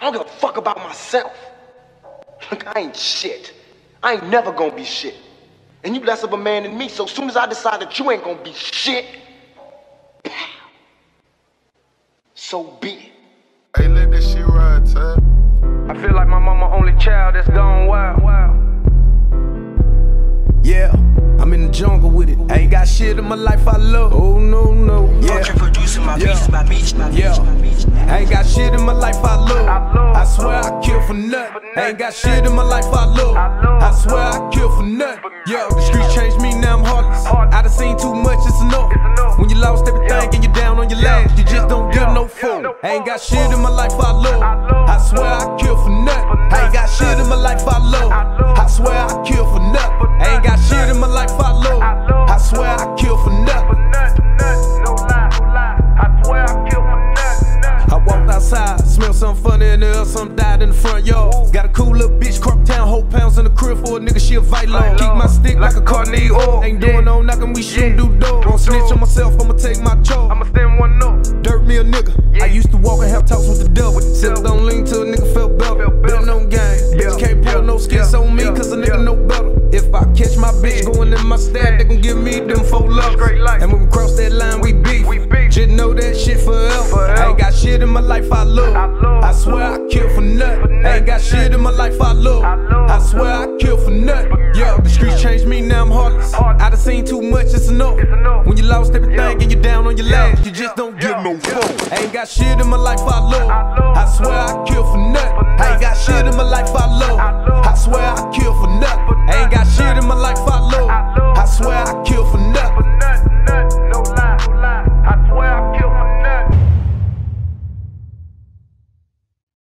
I don't give a fuck about myself. Look, I ain't shit. I ain't never gonna be shit. And you less of a man than me, so as soon as I decide that you ain't gonna be shit, so be it. Hey, let this shit ride, Ted. I feel like my mama only child that's gone wild. Yeah, I'm in the jungle with it. I ain't got shit in my life I love. Oh no, no. Yeah. I ain't got shit in my life I love. I swear I kill for nothing. Yo, the streets changed me, now I'm heartless. I done seen too much, it's enough. When you lost everything Yeah. and you're down on your Yeah. last, you just don't give no Yeah. fuck. I ain't got shit in my life I love. Something funny in the air, something died in the front yard. Got a cool little bitch, crop town, whole pounds in the crib for a nigga, she a vital. Vital. Keep my stick like, Like a carney Carney oil. Ain't Yeah. doing no knocking, we shoot Yeah. do doors. Gon' snitch on myself, I'ma take my charge. I'ma stand one up. Dirt me a nigga. Yeah. I used to walk and have talks with the devil. Still don't lean till a nigga felt better. Betting on game. Yeah. Bitch can't pull no skits on me, cause a nigga know better. If I catch my bitch going in my stack, they gon' give me them four love. And shit forever. I ain't got shit in my life I love. I swear I kill for nothing. I ain't got shit in my life I love. I swear I kill for nothing. For Yo, the streets changed me, now I'm heartless. I done seen too much, it's enough. When you lost everything and you're down on your last, you just don't give no fuck. I ain't got shit in my life I love.